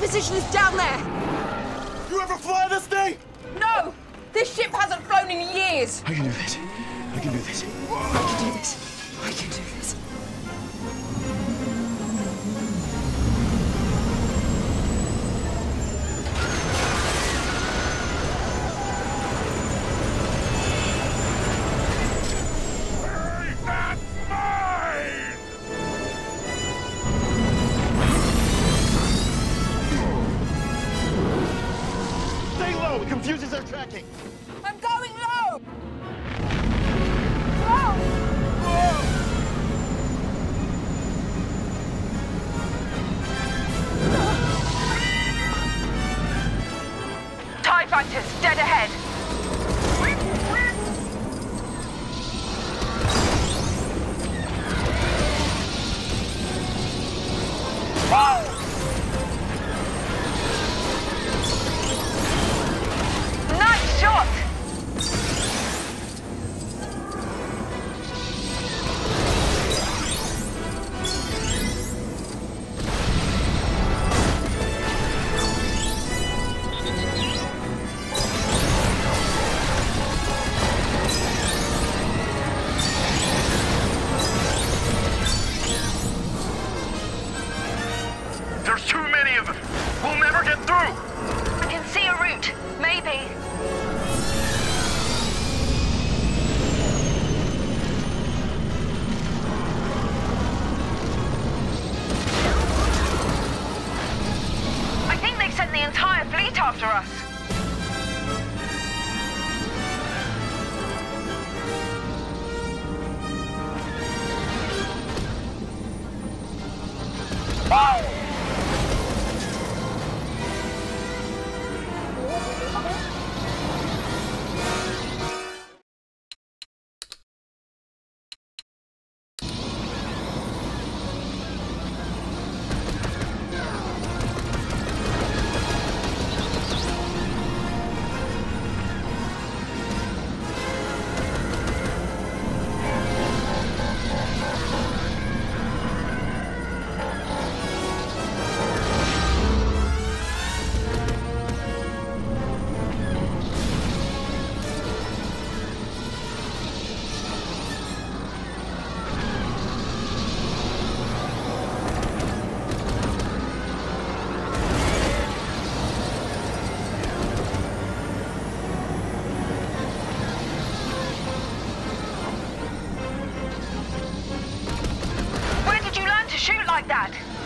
position is down there. You ever fly this thing? No! This ship hasn't flown in years. I can do this. I can do this. I can do this. I can do this. Tracking. I'm going low! Low! TIE fighters, dead ahead. Like that?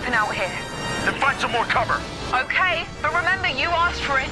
Open out here. Then find some more cover. Okay, but remember you asked for it.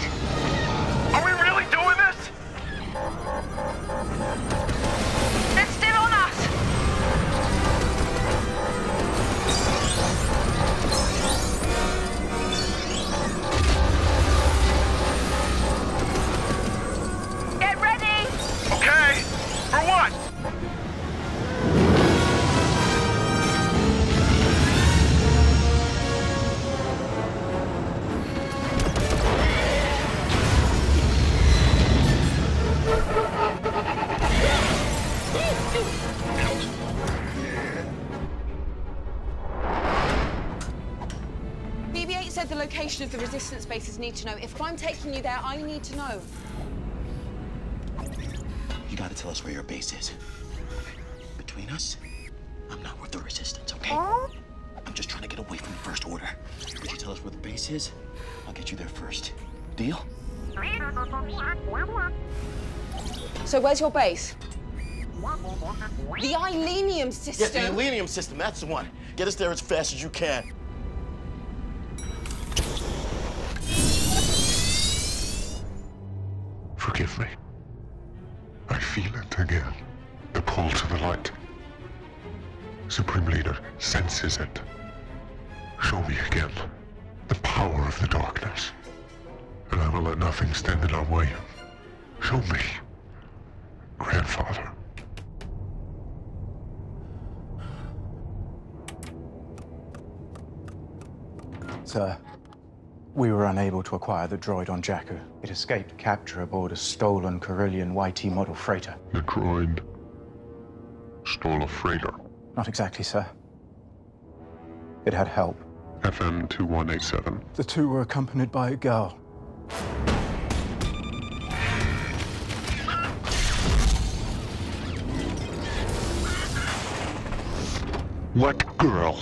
Said the location of the resistance bases need to know. If I'm taking you there, I need to know. You gotta tell us where your base is. Between us, I'm not worth the resistance, okay? I'm just trying to get away from the First Order. Would you tell us where the base is? I'll get you there first. Deal? So where's your base? The Ileenium Yes, system. the Ileenium System. That's the one. Get us there as fast as you can. Forgive me. I feel it again. The pull to the light. Supreme Leader senses it. Show me again the power of the darkness. And I will let nothing stand in our way. Show me, Grandfather. Sir, we were unable to acquire the droid on Jakku. It escaped capture aboard a stolen Corellian YT model freighter. The droid stole a freighter. Not exactly, sir. It had help. FN 2187. The two were accompanied by a girl. What girl?